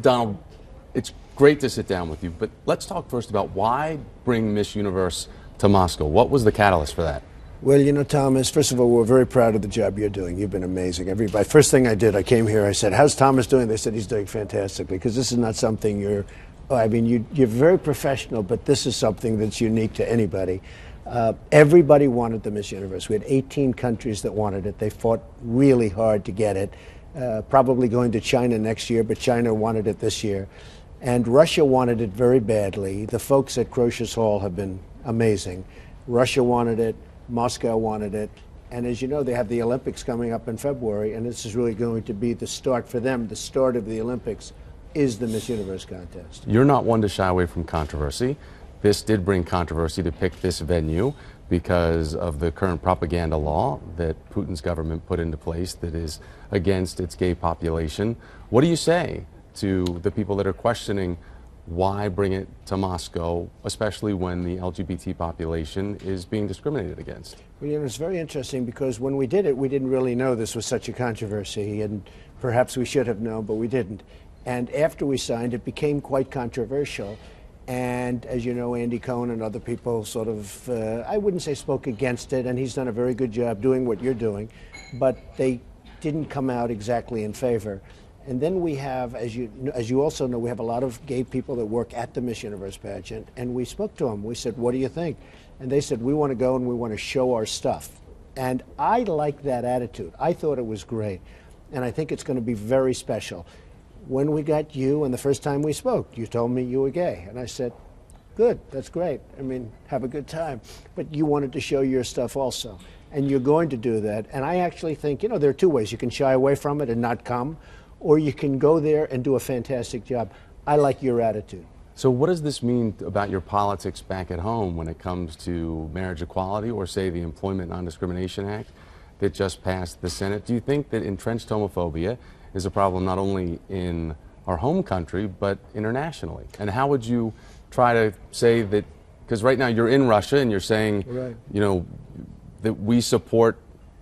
Donald, it's great to sit down with you, but let's talk first about why bring Miss Universe to Moscow. What was the catalyst for that? Well, you know, Thomas, first of all, we're very proud of the job you're doing. You've been amazing. Everybody, first thing I did, I came here, I said, How's Thomas doing? They said he's doing fantastically because this is not something you're, oh, I mean, you, you're very professional, but this is something that's unique to anybody. Uh, everybody wanted the Miss Universe. We had 18 countries that wanted it. They fought really hard to get it. Uh, probably going to China next year, but China wanted it this year. And Russia wanted it very badly. The folks at Crocus Hall have been amazing. Russia wanted it. Moscow wanted it. And as you know, they have the Olympics coming up in February, and this is really going to be the start for them. The start of the Olympics is the Miss Universe contest. You're not one to shy away from controversy. This did bring controversy to pick this venue because of the current propaganda law that Putin's government put into place that is against its gay population. What do you say to the people that are questioning why bring it to Moscow, especially when the LGBT population is being discriminated against? Well, you know, it's very interesting because when we did it, we didn't really know this was such a controversy, and perhaps we should have known, but we didn't. And after we signed, it became quite controversial. And as you know, Andy Cohen and other people sort of, uh, I wouldn't say spoke against it, and he's done a very good job doing what you're doing, but they didn't come out exactly in favor. And then we have, as you, as you also know, we have a lot of gay people that work at the Miss Universe pageant. And we spoke to them. We said, What do you think? And they said, We want to go and we want to show our stuff. And I like that attitude. I thought it was great. And I think it's going to be very special. When we got you and the first time we spoke, you told me you were gay. And I said, Good, that's great. I mean, have a good time. But you wanted to show your stuff also. And you're going to do that. And I actually think, you know, there are two ways. You can shy away from it and not come or you can go there and do a fantastic job. I like your attitude. So, what does this mean about your politics back at home when it comes to marriage equality or, say, the Employment Non Discrimination Act that just passed the Senate? Do you think that entrenched homophobia is a problem not only in our home country but internationally? And how would you try to say that? Because right now you're in Russia and you're saying, right. you know, that we support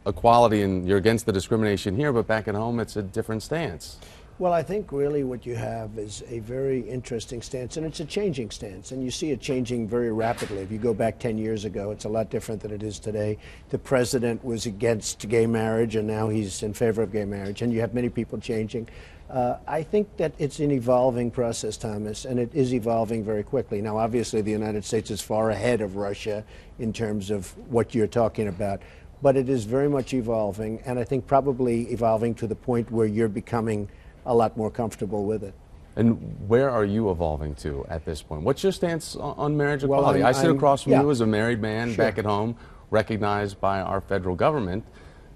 equality and you're against the discrimination here, but back at home it's a different stance. Well, I think really what you have is a very interesting stance, and it's a changing stance, and you see it changing very rapidly. If you go back 10 years ago, it's a lot different than it is today. The president was against gay marriage, and now he's in favor of gay marriage, and you have many people changing. Uh, I think that it's an evolving process, Thomas, and it is evolving very quickly. Now, obviously, the United States is far ahead of Russia in terms of what you're talking about but it is very much evolving, and I think probably evolving to the point where you're becoming a lot more comfortable with it. And where are you evolving to at this point? What's your stance on marriage equality? Well, I sit I'm, across from yeah. you as a married man sure. back at home, recognized by our federal government.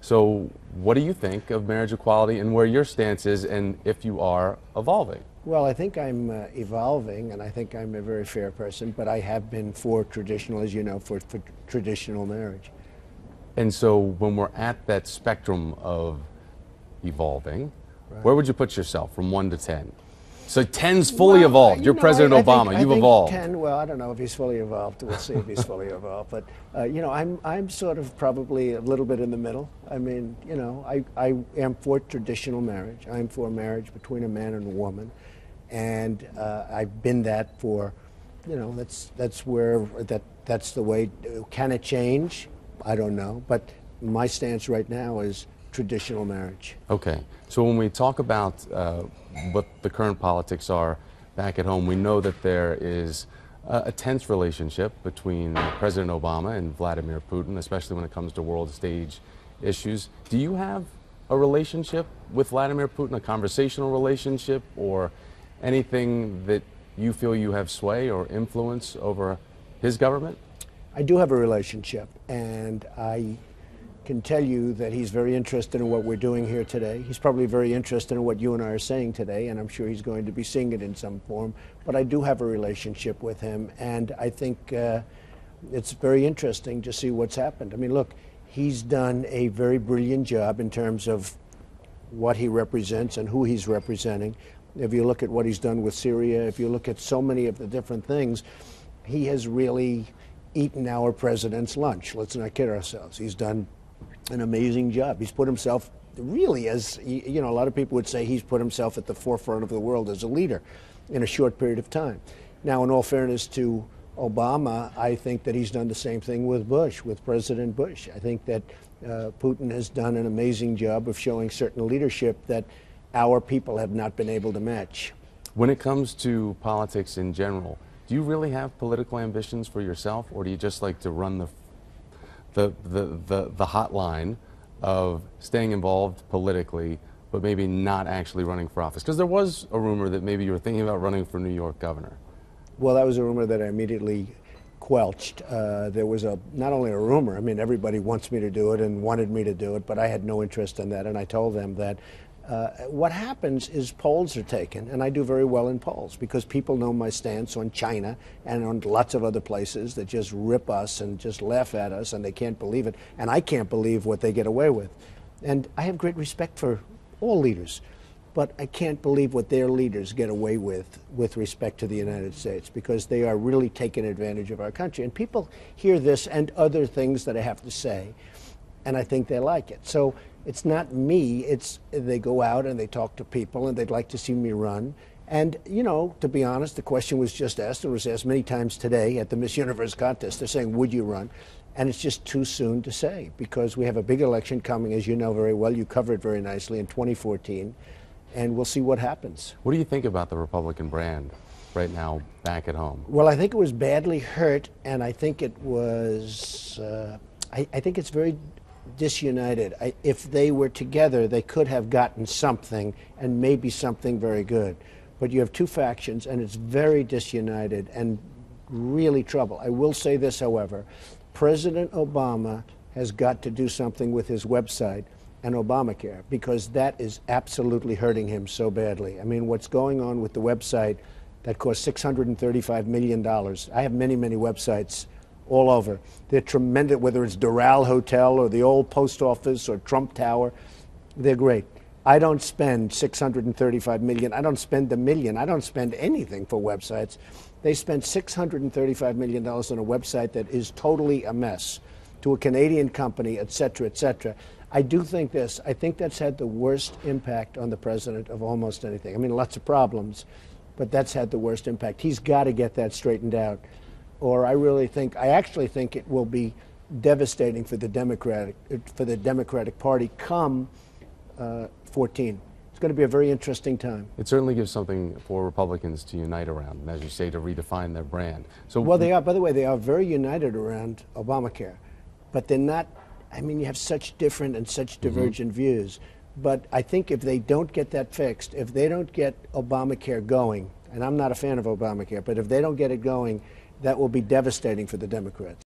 So, what do you think of marriage equality and where your stance is, and if you are evolving? Well, I think I'm uh, evolving, and I think I'm a very fair person, but I have been for traditional, as you know, for, for traditional marriage. And so when we're at that spectrum of evolving, right. where would you put yourself from 1 to 10? So 10's fully well, evolved. You're know, President I, I Obama. Think, You've evolved. 10, well, I don't know if he's fully evolved. We'll see if he's fully evolved. But, uh, you know, I'm, I'm sort of probably a little bit in the middle. I mean, you know, I, I am for traditional marriage. I'm for marriage between a man and a woman. And uh, I've been that for, you know, that's, that's where, that, that's the way. Can it change? I don't know. But my stance right now is traditional marriage. Okay. So when we talk about uh, what the current politics are back at home, we know that there is a, a tense relationship between President Obama and Vladimir Putin, especially when it comes to world stage issues. Do you have a relationship with Vladimir Putin, a conversational relationship, or anything that you feel you have sway or influence over his government? I do have a relationship, and I can tell you that he's very interested in what we're doing here today. He's probably very interested in what you and I are saying today, and I'm sure he's going to be seeing it in some form. But I do have a relationship with him, and I think uh, it's very interesting to see what's happened. I mean, look, he's done a very brilliant job in terms of what he represents and who he's representing. If you look at what he's done with Syria, if you look at so many of the different things, he has really eaten our president's lunch. Let's not kid ourselves. He's done an amazing job. He's put himself really, as you know, a lot of people would say he's put himself at the forefront of the world as a leader in a short period of time. Now, in all fairness to Obama, I think that he's done the same thing with Bush, with President Bush. I think that uh, Putin has done an amazing job of showing certain leadership that our people have not been able to match. When it comes to politics in general, do you really have political ambitions for yourself, or do you just like to run the the the the, the hotline of staying involved politically, but maybe not actually running for office? Because there was a rumor that maybe you were thinking about running for New York governor. Well, that was a rumor that I immediately quelched. Uh, there was a not only a rumor. I mean, everybody wants me to do it and wanted me to do it, but I had no interest in that, and I told them that. Uh, what happens is polls are taken, and I do very well in polls because people know my stance on China and on lots of other places that just rip us and just laugh at us, and they can't believe it, and I can't believe what they get away with. And I have great respect for all leaders but I can't believe what their leaders get away with with respect to the United States because they are really taking advantage of our country. And people hear this and other things that I have to say, and I think they like it. So it's not me, it's they go out and they talk to people and they'd like to see me run. And, you know, to be honest, the question was just asked, and was asked many times today at the Miss Universe contest. They're saying, Would you run? And it's just too soon to say because we have a big election coming, as you know very well. You covered it very nicely in 2014 and we'll see what happens. What do you think about the Republican brand right now back at home? Well, I think it was badly hurt, and I think it was. Uh, I, I, think it's very disunited. I, if they were together, they could have gotten something, and maybe something very good. But you have two factions, and it's very disunited and really trouble. I will say this, however President Obama has got to do something with his website and Obamacare because that is absolutely hurting him so badly. I mean, what's going on with the website that cost $635 million? I have many, many websites all over. They're tremendous, whether it's Doral Hotel or the old post office or Trump Tower, they're great. I don't spend 635 million. I don't spend a million. I don't spend anything for websites. They spend 635 million dollars on a website that is totally a mess to a Canadian company, et cetera, et cetera. I do think this. I think that's had the worst impact on the president of almost anything. I mean, lots of problems, but that's had the worst impact. He's got to get that straightened out, or I really think, I actually think it will be devastating for the Democratic for the Democratic Party come uh, 14. It's going to be a very interesting time. It certainly gives something for Republicans to unite around, and as you say, to redefine their brand. So, well, they are. By the way, they are very united around Obamacare, but they're not I mean, you have such different and such mm-hmm. divergent mm-hmm. views. But I think if they don't get that fixed, if they don't get Obamacare going, and I'm not a fan of Obamacare, but if they don't get it going, that will be devastating for the Democrats.